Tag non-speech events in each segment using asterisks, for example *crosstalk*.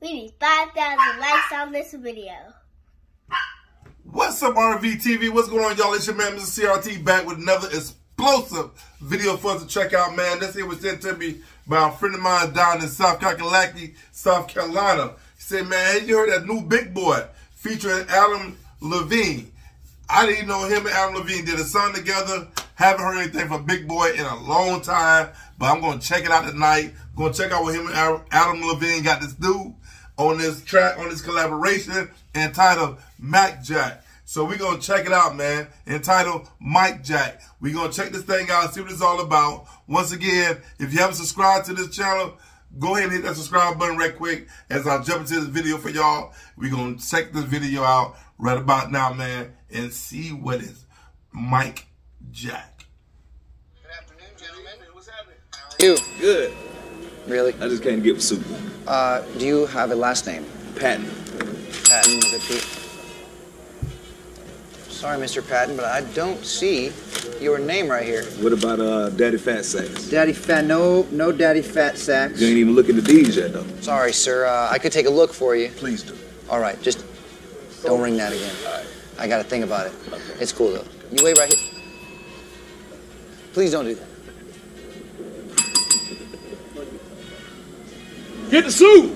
We need 5,000 likes on this video. What's up, RV TV? What's going on, y'all? It's your man, Mr. CRT, back with another explosive video for us to check out, man. This here was sent to me by a friend of mine down in South Kakalaki, South Carolina. He said, man, hey, you heard that new Big Boi featuring Adam Levine. I didn't know him and Adam Levine did a song together. Haven't heard anything from Big Boi in a long time, but I'm going to check it out tonight. Going to check out what him and Adam Levine got this do on this track, on this collaboration entitled Mic Jack. So we're going to check it out, man, entitled Mic Jack. We're going to check this thing out, see what it's all about. Once again, if you haven't subscribed to this channel, go ahead and hit that subscribe button right quick as I jump into this video for y'all. We're going to check this video out right about now, man, and see what is Mic Jack. Good afternoon, gentlemen. What's happening? You. Good. Really? I just can't get with Super. Uh, do you have a last name? Patton. Patton with a P. Sorry, Mr. Patton, but I don't see your name right here. What about uh, Daddy Fat Sacks? Daddy Fat, no, no Daddy Fat sacks. You ain't even looking at these yet, though. Sorry, sir. Uh, I could take a look for you. Please do. All right, just don't ring that again. Right. I got to think about it. Okay. It's cool though. You wait right here. Please don't do that. Get the suit!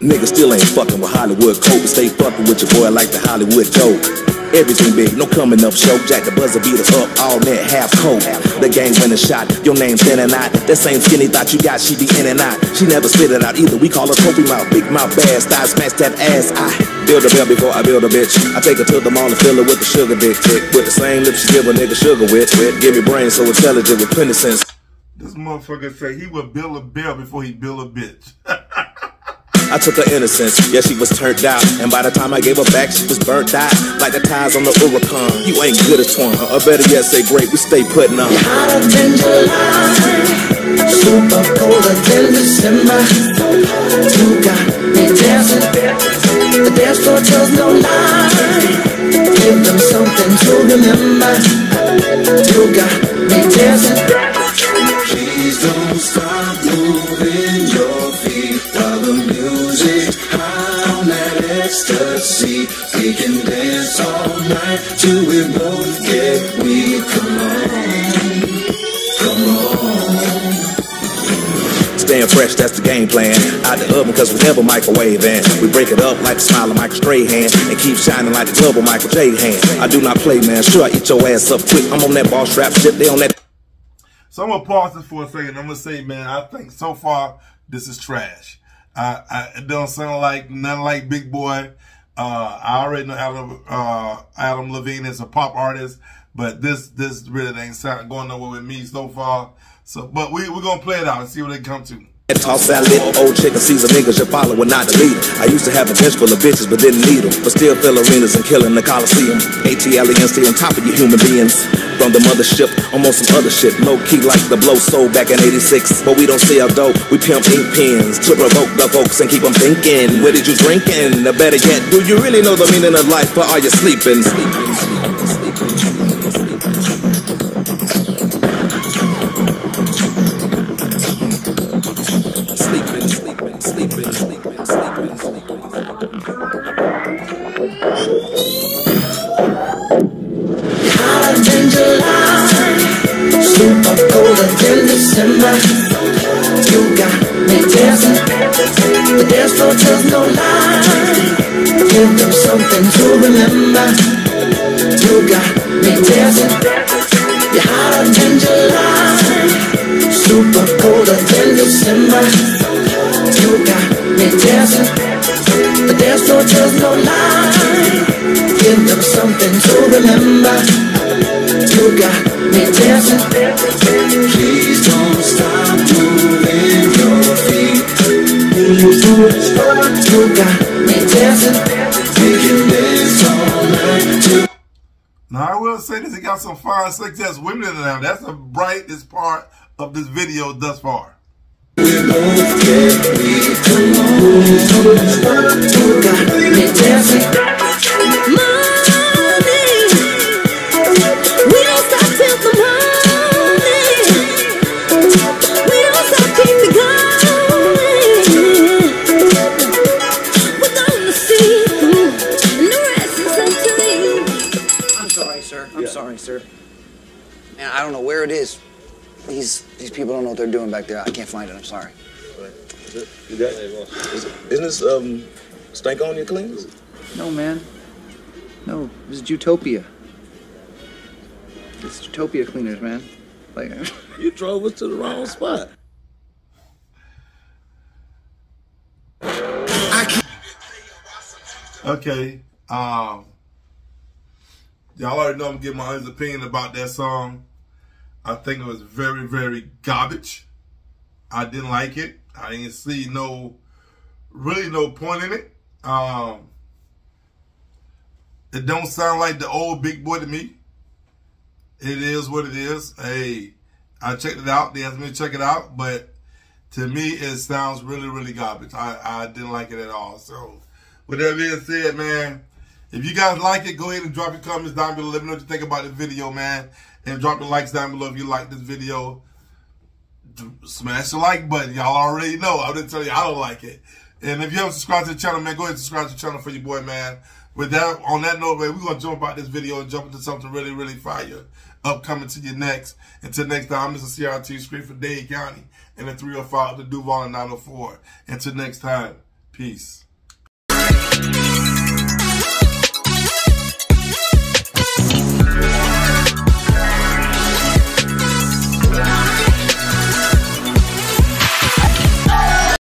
Niggas still ain't fucking with Hollywood coke. Stay fucking with your boy like the Hollywood dope. Everything big, no coming up show. Jack the buzzer beater up, all net half coat. The gang a shot, your name standing out. That same skinny thought you got, she be in and out. She never spit it out either. We call her trophy mouth, big mouth, bad style, smash that ass. I build a bell before I build a bitch. I take her to the mall and fill her with the sugar dick. With the same lips she give a nigga sugar with. Give me brain so intelligent with plenty sense. This motherfucker say he would build a bell before he build a bitch. *laughs* I took her innocence, yeah, she was turned out. And by the time I gave her back, she was burnt out. Like the tires on the Huracan. You ain't good at twine, or better yet, say great, we stay putting on. Hotter than July, super colder than December. You got me dancing, the dance floor tells no lie. Give them something to remember. You got me dancing. Night till we both get weak. Come on, come on. Staying fresh, that's the game plan. Out the oven, cause we never microwave and we break it up like the smile of Michael Strahan and keep shining like the double Michael J hand. I do not play, man. Sure, I eat your ass up quick. I'm on that ball strap shit, they on that. So I'm gonna pause this for a second. I'm gonna say, man, I think so far this is trash. I, I it don't sound like nothing like Big Boi. Uh, I already know Adam uh, Adam Levine is a pop artist, but this this really ain't going nowhere with me so far. So, but we we're gonna play it out and see what they come to. Toss salad, old chicken Caesar niggas you follow and not delete 'em. I used to have a bench full of bitches but didn't need 'em. But still fill arenas and killing the Coliseum. Stay on top of you human beings. From the mothership, almost some other shit. Low key like the blow sold back in 86. But we don't sell dope, we pimp ink pens. To provoke the folks and keep them thinking. Where did you drinking? The better yet, do you really know the meaning of life or are you? Sleeping, sleeping, December. You got me dancing, the dance floor tells no lie. Give them something to remember. You got me dancing, you're hotter than July, super colder than December. You got me dancing, the dance floor tells no lie. Give them something to remember. Now I will say this, it got some fine slick ass women in there. Now that's the brightest part of this video thus far. These these people don't know what they're doing back there. I can't find it. I'm sorry. You got is, isn't this um Stankonia cleans? No, man. No, this is Utopia. It's Utopia cleaners, man. Like, *laughs* You drove us to the wrong spot. Okay. Um, y'all already know I'm giving my honest opinion about that song. I think it was very, very garbage. I didn't like it. I didn't see no, really no point in it. Um, it don't sound like the old Big Boi to me. It is what it is. Hey, I checked it out. They asked me to check it out, but to me, it sounds really, really garbage. I, I didn't like it at all. So, with that being said, man, if you guys like it, go ahead and drop your comments down below. Let me know what you think about the video, man. And drop the likes down below if you like this video. Smash the like button. Y'all already know. I didn't tell you I don't like it. And if you haven't subscribed to the channel, man, go ahead and subscribe to the channel for your boy, man. With that, on that note, man, we're going to jump out this video and jump into something really, really fire upcoming to you next. Until next time, I'm Mr. CRT, straight for Dade County, and the 305 the Duval and 904. Until next time, peace.